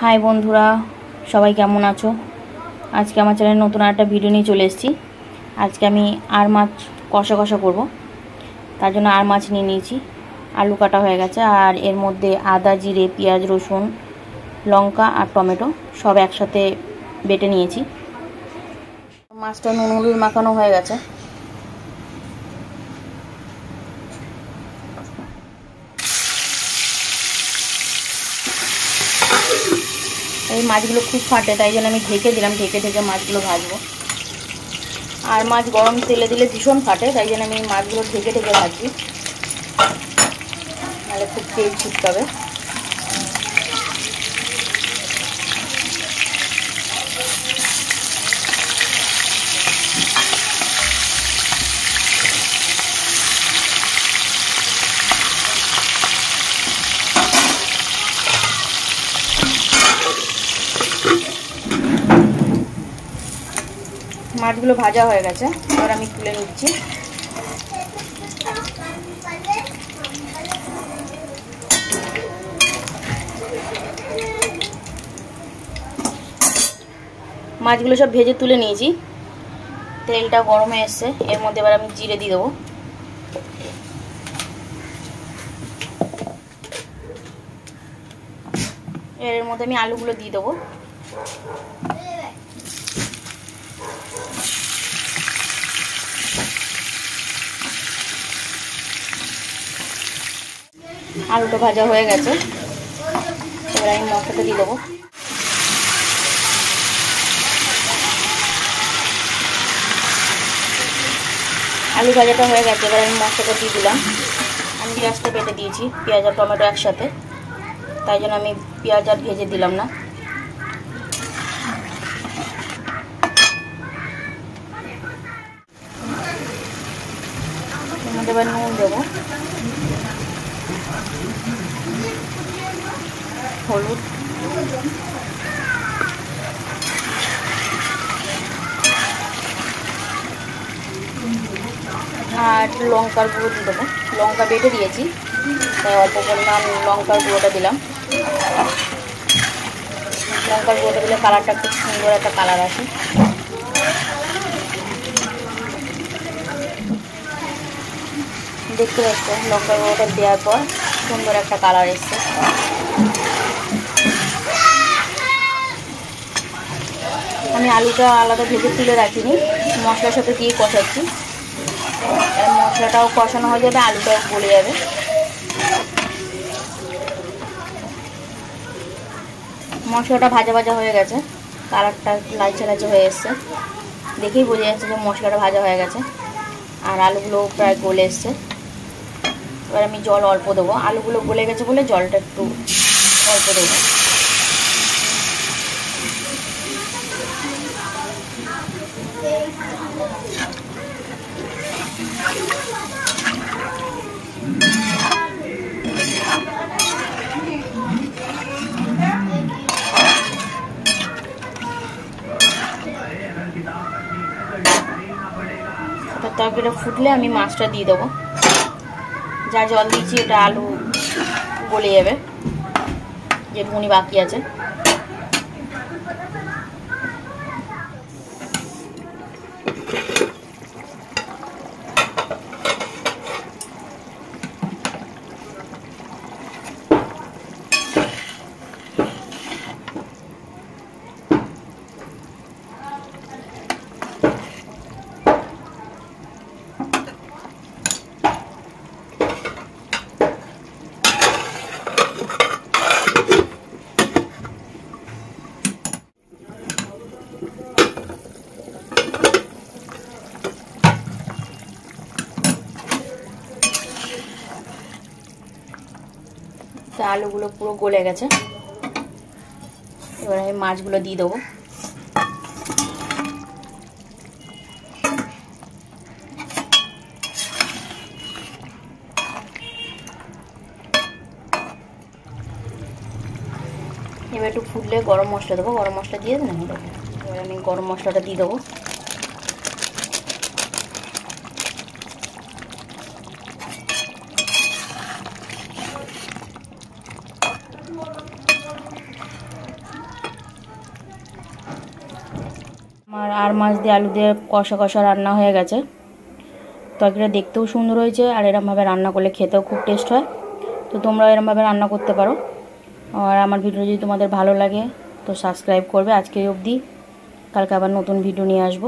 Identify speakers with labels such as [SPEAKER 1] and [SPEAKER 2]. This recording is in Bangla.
[SPEAKER 1] হাই বন্ধুরা, সবাই কেমন আছো? আজকে আমার চ্যানেলে নতুন একটা ভিডিও নিয়ে চলে এসেছি। আজকে আমি আর মাছ কষা কষা করব। তার জন্য আর মাছ নিয়ে নিয়েছি। আলু কাটা হয়ে গেছে, আর এর মধ্যে আদা, জিরে, পেঁয়াজ, রসুন, লঙ্কা আর টমেটো সব একসাথে বেটে নিয়েছি। মাছটা নুন, হলুদ মাখানো হয়ে গেছে। এই মাছগুলো খুব ফাটে, তাই জন্য আমি ঢেকে দিলাম, ঢেকে ঢেকে মাছগুলো ভাজবো। আর মাছ গরম তেলে দিলে ভীষণ ফাটে, তাই জন্য আমি মাছগুলো ঢেকে ঢেকে ভাজছি। তাহলে খুব তেল ছিটকাবে। মাছগুলো ভাজা হয়ে গেছে। এবার আমি তুলে নিচ্ছি। মাছগুলো সব ভেজে তুলে নিয়েছি। তেলটা গরমে এসছে। এর মধ্যে এবার আমি জিরে দিয়ে দেবো। এর মধ্যে আমি আলুগুলো দিয়ে দেবো। আলুটা ভাজা হয়ে গেছে। এবার আমি মশলাটা দিয়ে দেবো। আলু ভাজাটা হয়ে গেছে, এবার আমি মশলাটা দিয়ে দিলাম। আমি পেঁয়াজটা কেটে দিয়েছি, পেঁয়াজ আর টমেটো একসাথে। তাই জন্য আমি পেঁয়াজ আর ভেজে দিলাম না। মধ্যে এবার নুন দেবো। হলুদ। আর লঙ্কার গুঁড়ো দেবো। লঙ্কা বেটে দিয়েছি। তাই অল্প পরিমাণ লঙ্কার গুঁড়োটা দিলাম। লঙ্কার গুঁড়োটা দিলে কালারটা খুব সুন্দর একটা কালার আসে। দেখতে পাচ্ছেন, লঙ্কার গুঁড়োটা দেওয়ার পর সুন্দর একটা কালার এসছে। আমি আলুটা আলাদা ভেজে তুলে রাখিনি, মশলার সাথে দিয়ে কষাচ্ছি। মশলাটাও কষানো হয়ে যাবে, আলুটাও গলে যাবে। মশলাটা ভাজা ভাজা হয়ে গেছে, কালারটা লালচে লালচে হয়ে এসছে। দেখেই বোঝা যাচ্ছে যে মশলাটা ভাজা হয়ে গেছে, আর আলুগুলো প্রায় গলে এসছে। এবার আমি জল অল্প দেবো। আলুগুলো গলে গেছে বলে জলটা একটু অল্প দেবো। তরকারিটা ফুটলে আমি মাছটা দিয়ে দেবো। যা জল দিচ্ছি ওটা আলু গলে যাবে। যেটুকুনি বাকি আছে। আলুগুলো পুরো গলে গেছে। এবার আমি মাছগুলো দিয়ে দেবো। এবার একটু ফুটলে গরম মশলা দেবো। গরম মশলা দিয়ে দেবেন এবার আমি গরম মশলাটা দিয়ে দেবো। আমার আর মাছ দিয়ে আলু দিয়ে কষা কষা রান্না হয়ে গেছে। তরকারিটা দেখতেও সুন্দর হয়েছে আর এরমভাবে রান্না করলে খেতেও খুব টেস্ট হয়। তো তোমরাও এরমভাবে রান্না করতে পারো। আর আমার ভিডিও যদি তোমাদের ভালো লাগে তো সাবস্ক্রাইব করবে। আজকে অবধি। কালকে আবার নতুন ভিডিও নিয়ে আসব।